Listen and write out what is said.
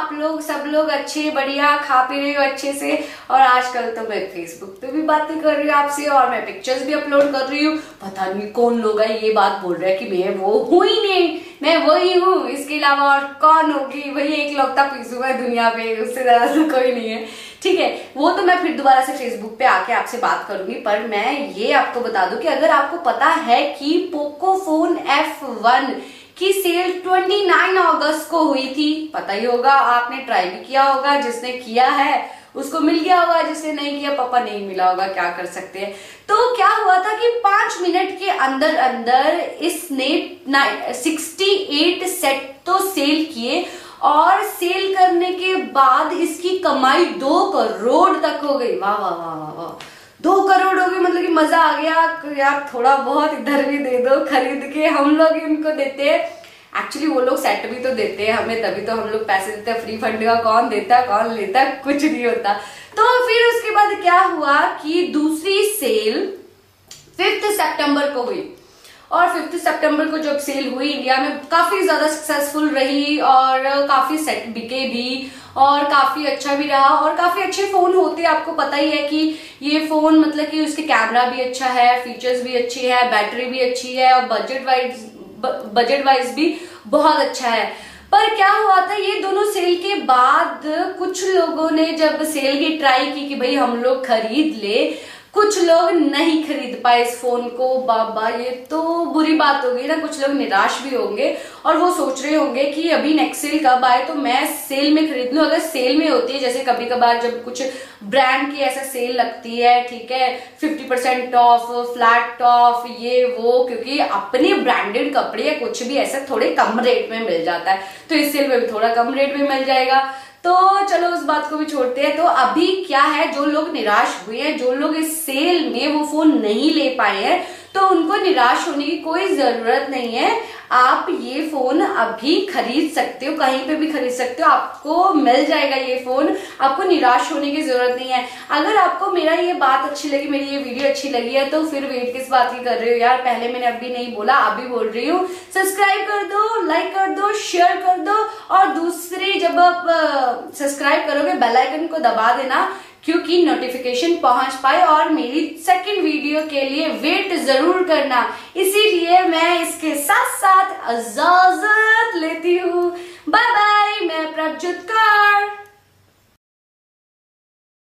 आप लोग सब लोग अच्छे, बढ़िया, खा पी रहे हो अच्छे से। और आजकल तो मैं फेसबुक पे भी बातें कर रही हूँ आपसे और मैं पिक्चर्स भी अपलोड कर रही हूँ। पता नहीं कौन लोग है, ये बात बोल रहा है कि मैं वो हूँ ही नहीं। मैं वही हूँ। इसके अलावा और कौन होगी? वही एक लौकता पीसू है दुनिया पे, उससे ज़्यादा तो कोई नहीं है। ठीक है, वो तो मैं फिर दोबारा से फेसबुक पे आके आपसे बात करूँगी, पर मैं ये आपको बता दूँ कि अगर आपको पता है कि पोको फ़ोन एफ़ वन की सेल 29 अगस्त को हुई थी। पता ही होगा, आपने ट्राई भी किया होगा, जिसने किया है, उसको मिल गया होगा, जिसने नहीं किया, पापा नहीं मिला होगा, क्या कर सकते हैं? तो क्या हुआ था कि पाँच मिनट के अंदर अंदर इसने सिक्सटी एट सेट तो सेल किए, और सेल करने के बाद इसकी कमाई दो करोड़ तक हो गई। वाह वाह वाह वाह वाह। दो करोड़ हो गए मतलब कि मज़ा आ गया यार थोड़ा बहुत इधर भी दे दो, खरीद के हम लोग इनको देते हैं। एक्चुअली वो लोग सेट भी तो देते हैं हमें, तभी तो हम लोग पैसे देते हैं। फ्री फंड का कौन देता है कौन लेता है कुछ नहीं होता। तो फिर उसके बाद क्या हुआ कि दूसरी सेल फिफ्थ सेप्टेम्बर को हुई। और फिफ्थ सितंबर को जब सेल हुई इंडिया में, काफ़ी ज़्यादा सक्सेसफुल रही और काफ़ी सेट बिके भी और काफ़ी अच्छा भी रहा और काफ़ी अच्छे फ़ोन होते आपको पता ही है कि ये फ़ोन मतलब कि उसके कैमरा भी अच्छा है फीचर्स भी अच्छी है बैटरी भी अच्छी है और बजट वाइज बजट वाइज भी बहुत अच्छा है। पर क्या हुआ था, ये दोनों सेल के बाद कुछ लोगों ने जब सेल की ट्राई की कि भाई हम लोग खरीद ले कुछ लोग नहीं खरीद पाए इस फ़ोन को। बाबा, ये तो बुरी बात होगी ना। कुछ लोग निराश भी होंगे और वो सोच रहे होंगे कि अभी नेक्स्ट सेल कब आए तो मैं सेल में खरीद। लू अगर सेल में होती है, जैसे कभी कभार जब कुछ ब्रांड की ऐसा सेल लगती है, ठीक है fifty percent off flat off ये, वो, क्योंकि अपने ब्रांडेड कपड़े या कुछ भी ऐसा थोड़े कम रेट में मिल जाता है। तो इस सेल में भी थोड़ा कम रेट में मिल जाएगा। तो चलो उस बात को भी छोड़ते हैं। तो अभी क्या है, जो लोग निराश हुए हैं, जो लोग इस सेल में वो फ़ोन नहीं ले पाए हैं तो उनको निराश होने की कोई ज़रूरत नहीं है। आप ये फ़ोन अभी खरीद सकते हो, कहीं पे भी खरीद सकते हो। आपको मिल जाएगा ये फ़ोन आपको निराश होने की ज़रूरत नहीं है। अगर आपको मेरा ये बात अच्छी लगी, मेरी ये वीडियो अच्छी लगी है तो फिर वेट किस बात की कर रहे हो यार? पहले मैंने अभी नहीं बोला अभी बोल रही हूँ। सब्सक्राइब कर दो लाइक कर दो शेयर कर दो। और दूसरी जब आप सब्सक्राइब करोगे बेलाइकन को दबा देना। क्योंकि नोटिफिकेशन पहुँच पाए और मेरी सेकंड वीडियो के लिए वेट ज़रूर करना। इसीलिए मैं इसके साथ साथ इजाज़त लेती हूँ। बाय बाय मैं प्रभजुत कौर।